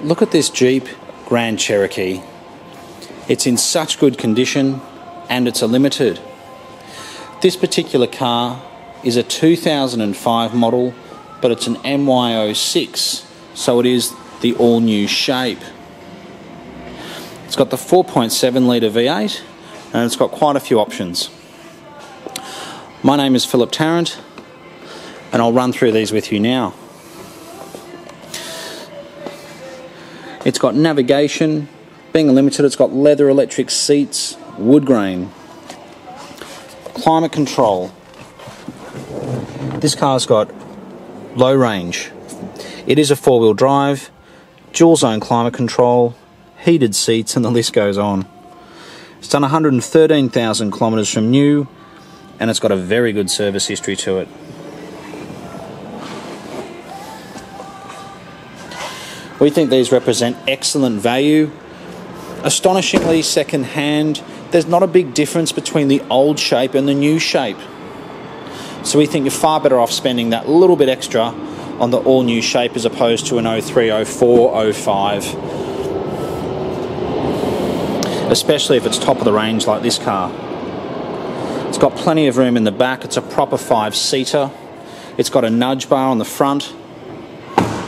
Look at this Jeep Grand Cherokee. It's in such good condition and it's a limited. This particular car is a 2005 model, but it's an MY06, so it is the all new shape. It's got the 4.7 litre V8 and it's got quite a few options. My name is Philip Tarrant and I'll run through these with you now. It's got navigation, being limited, it's got leather electric seats, wood grain, climate control. This car's got low range. It is a four wheel drive, dual zone climate control, heated seats, and the list goes on. It's done 113,000 kilometres from new, and it's got a very good service history to it. We think these represent excellent value. Astonishingly second hand, there's not a big difference between the old shape and the new shape. So we think you're far better off spending that little bit extra on the all new shape as opposed to an 03, 04, 05. Especially if it's top of the range like this car. It's got plenty of room in the back, it's a proper five seater. It's got a nudge bar on the front,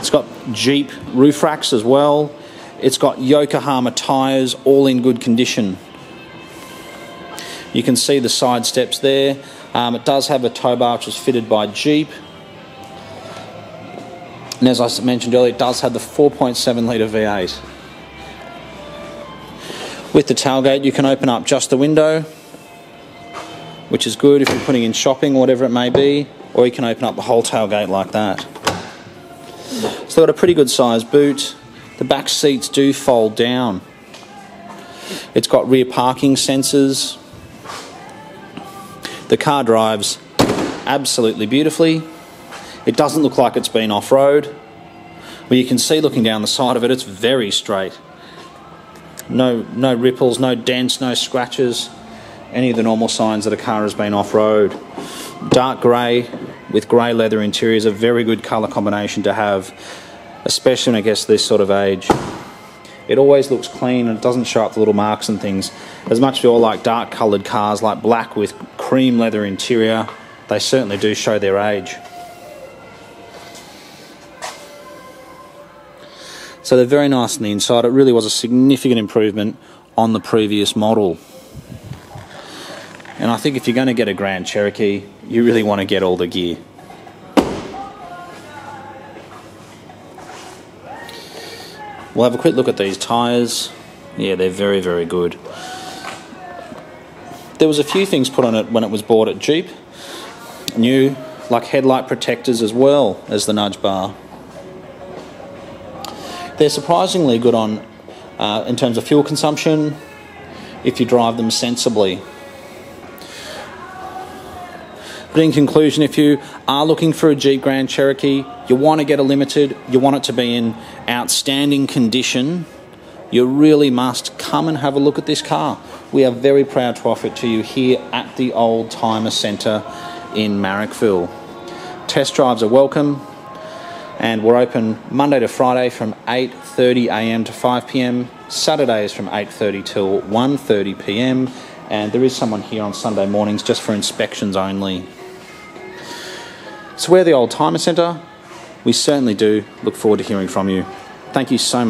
it's got Jeep roof racks as well. It's got Yokohama tyres, all in good condition. You can see the side steps there. Um, it does have a tow bar which is fitted by Jeep. And as I mentioned earlier, it does have the 4.7 litre V8. With the tailgate, you can open up just the window, which is good if you're putting in shopping, or whatever it may be, or you can open up the whole tailgate like that. So they've got a pretty good sized boot. The back seats do fold down. It's got rear parking sensors. The car drives absolutely beautifully. It doesn't look like it's been off road. Well, you can see looking down the side of it, it's very straight. No, no ripples, no dents, no scratches. Any of the normal signs that a car has been off road. Dark grey with grey leather interior is a very good colour combination to have, especially when it gets this sort of age. It always looks clean and it doesn't show up the little marks and things. As much as we all like dark coloured cars like black with cream leather interior, they certainly do show their age. So they're very nice on the inside. It really was a significant improvement on the previous model. And I think if you're going to get a Grand Cherokee, you really want to get all the gear. We'll have a quick look at these tyres. Yeah, they're very, very good. There was a few things put on it when it was bought at Jeep. New, like headlight protectors as well as the nudge bar. They're surprisingly good on uh, in terms of fuel consumption if you drive them sensibly. But in conclusion, if you are looking for a Jeep Grand Cherokee, you want to get a limited, you want it to be in outstanding condition, you really must come and have a look at this car. We are very proud to offer it to you here at the Oldtimer Centre in Marrickville. Test drives are welcome and we're open Monday to Friday from 8:30 a.m. to 5 p.m. Saturdays from 8:30 till 1:30 p.m. and there is someone here on Sunday mornings just for inspections only. So we're the Oldtimer Centre. We certainly do look forward to hearing from you. Thank you so much.